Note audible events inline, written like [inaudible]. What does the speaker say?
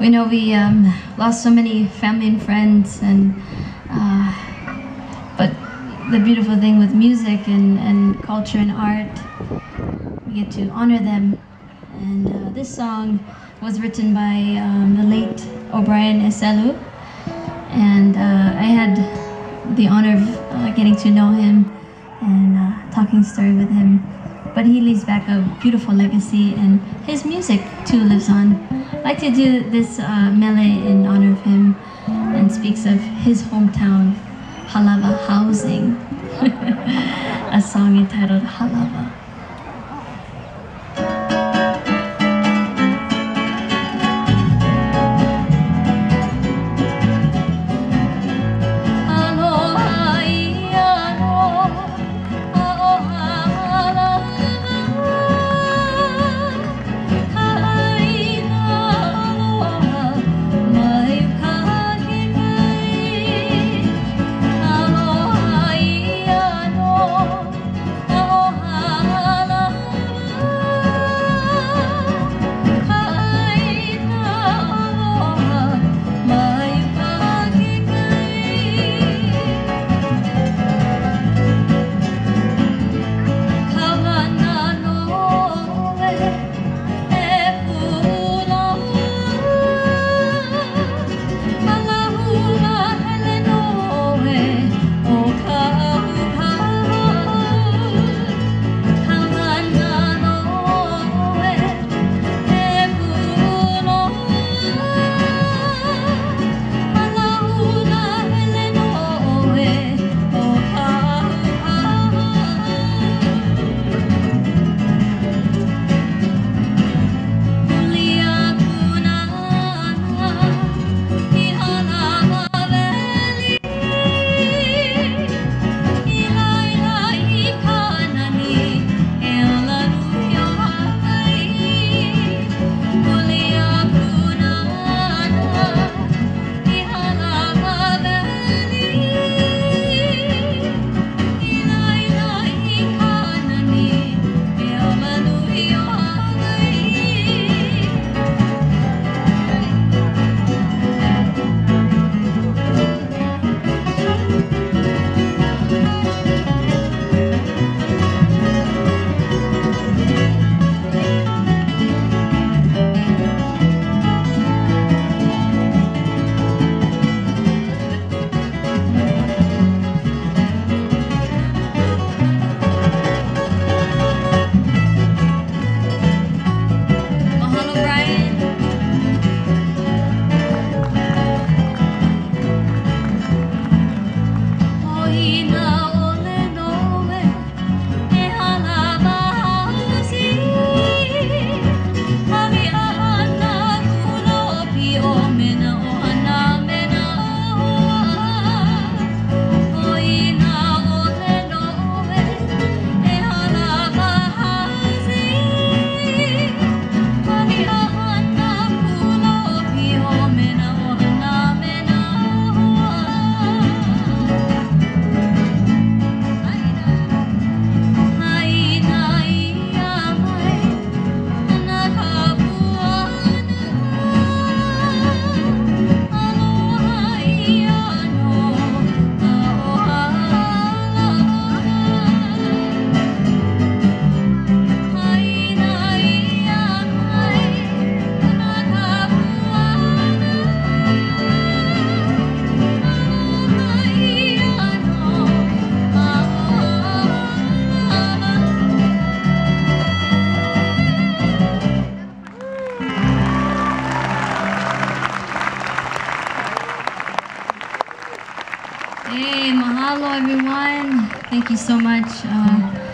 we know we um, lost so many family and friends, and uh, but the beautiful thing with music and, and culture and art, we get to honor them. And uh, this song was written by um, the late O'Brien Eselu, and uh, I had the honor of uh, getting to know him and uh, talking story with him. But he leaves back a beautiful legacy, and his music too lives on. Like to do this uh, mele in honor of him, and speaks of his hometown, Halawa Housing, [laughs] a song entitled Halawa. Hey, mahalo everyone. Thank you so much. Uh,